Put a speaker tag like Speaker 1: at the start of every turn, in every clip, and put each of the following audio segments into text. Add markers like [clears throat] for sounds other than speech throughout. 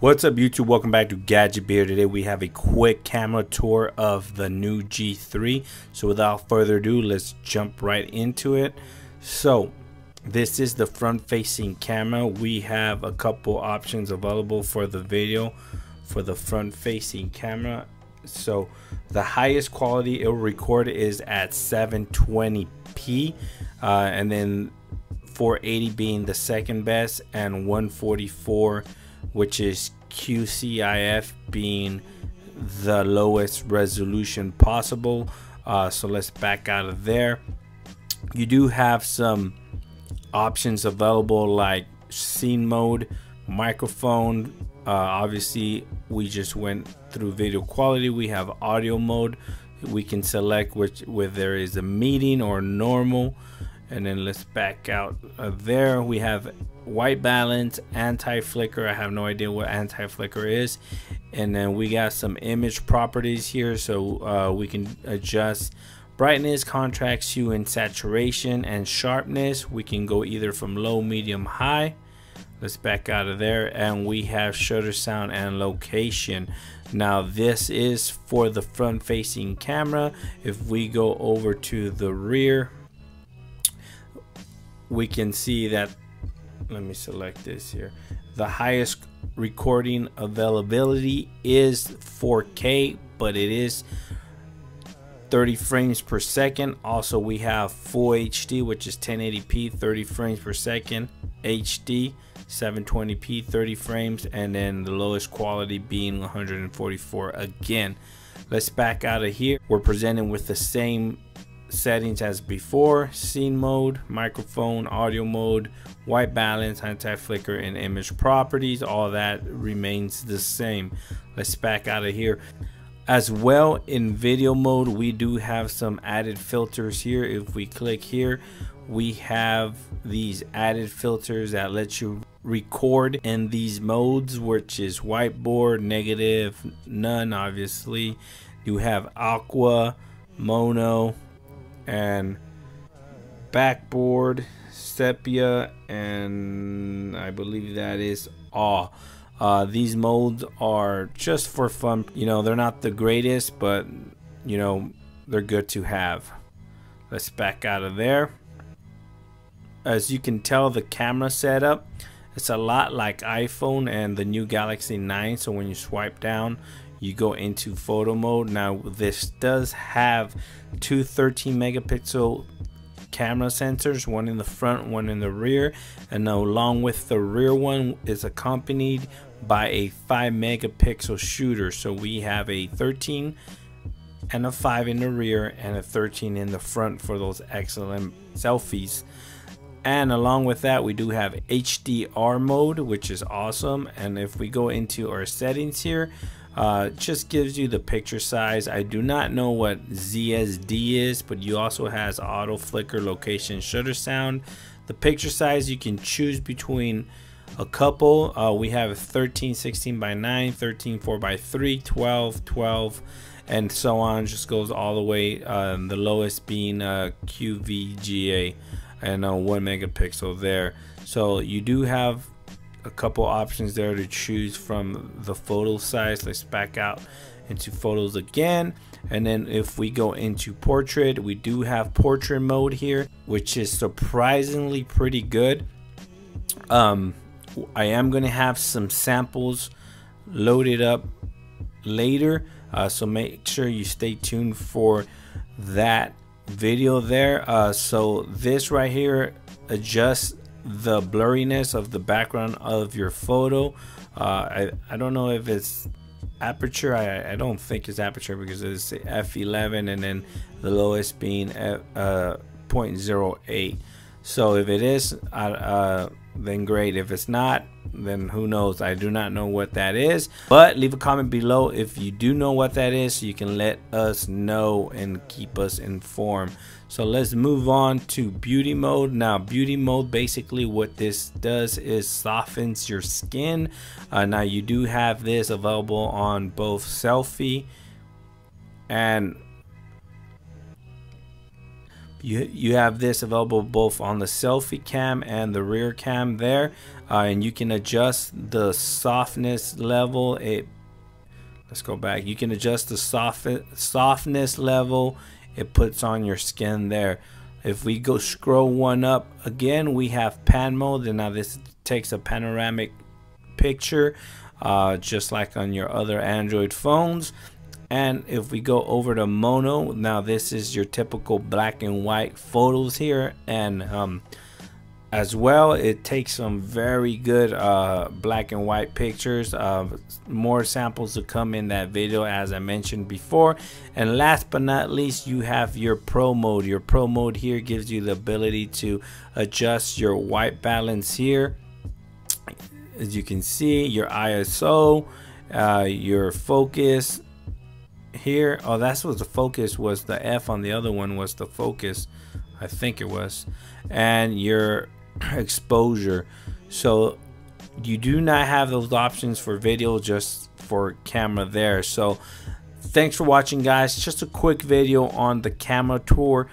Speaker 1: What's up YouTube? Welcome back to Gadget Beard. Today we have a quick camera tour of the Nuu G3. So without further ado, let's jump right into it. So this is the front facing camera. We have a couple options available for the video for the front facing camera. So the highest quality it will record is at 720p uh, and then 480 being the second best and 144 which is QCIF being the lowest resolution possible. Uh, so let's back out of there. You do have some options available like scene mode, microphone. Uh, obviously, we just went through video quality. We have audio mode. We can select which whether there is a meeting or normal and then let's back out. Of there we have white balance anti-flicker. I have no idea what anti-flicker is. And then we got some image properties here so uh, we can adjust brightness contrast hue and saturation and sharpness. We can go either from low medium high. Let's back out of there and we have shutter sound and location. Now this is for the front facing camera. If we go over to the rear we can see that let me select this here. The highest recording availability is 4k but it is 30 frames per second. Also we have full hd which is 1080p 30 frames per second. Hd 720p 30 frames and then the lowest quality being 144 again. Let's back out of here. We're presenting with the same settings as before scene mode microphone audio mode white balance anti-flicker and image properties all that remains the same. Let's back out of here. As well in video mode we do have some added filters here. If we click here we have these added filters that let you record in these modes which is whiteboard negative none obviously. You have aqua mono and backboard sepia and I believe that is all. Uh, these modes are just for fun. You know they're not the greatest but you know they're good to have. Let's back out of there. As you can tell the camera setup it's a lot like iPhone and the new Galaxy 9 so when you swipe down you go into photo mode. Now this does have two 13 megapixel camera sensors one in the front one in the rear. And along with the rear one is accompanied by a 5 megapixel shooter. So we have a 13 and a 5 in the rear and a 13 in the front for those excellent selfies. And along with that we do have HDR mode which is awesome. And if we go into our settings here uh, just gives you the picture size. I do not know what ZSD is, but you also has auto flicker, location, shutter sound. The picture size you can choose between a couple. Uh, we have 13, 16 by 9, 13, 4 by 3, 12, 12, and so on. Just goes all the way. Um, the lowest being uh, QVGA and uh, one megapixel there. So you do have a couple options there to choose from the photo size. Let's back out into photos again. And then if we go into portrait we do have portrait mode here which is surprisingly pretty good. Um i am going to have some samples loaded up later uh, so make sure you stay tuned for that video there. Uh, so this right here adjusts the blurriness of the background of your photo. Uh, I, I don't know if it's aperture. I, I don't think it's aperture because it's f11 and then the lowest being at, uh, 0.08. So if it is, uh, then great. If it's not, then who knows? I do not know what that is. But leave a comment below if you do know what that is so you can let us know and keep us informed. So let's move on to beauty mode. Now beauty mode basically what this does is softens your skin. Uh, now you do have this available on both selfie and you you have this available both on the selfie cam and the rear cam there uh, and you can adjust the softness level. It let's go back. You can adjust the soft softness level. It puts on your skin there. If we go scroll one up again we have pan mode and now this takes a panoramic picture uh, just like on your other Android phones and if we go over to mono now this is your typical black and white photos here. And um, as well it takes some very good uh, black and white pictures more samples to come in that video as I mentioned before. And last but not least you have your pro mode. Your pro mode here gives you the ability to adjust your white balance here. As you can see your ISO uh, your focus here oh that's what the focus was. The F on the other one was the focus I think it was and your [clears throat] exposure. So you do not have those options for video just for camera there. So thanks for watching guys. Just a quick video on the camera tour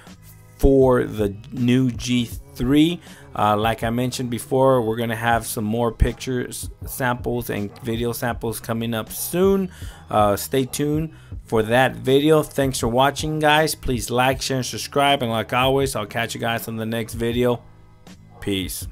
Speaker 1: for the Nuu G3 uh, like I mentioned before we're gonna have some more pictures samples and video samples coming up soon. Uh, stay tuned for that video. Thanks for watching guys. Please like share and subscribe. And like always I'll catch you guys on the next video. Peace.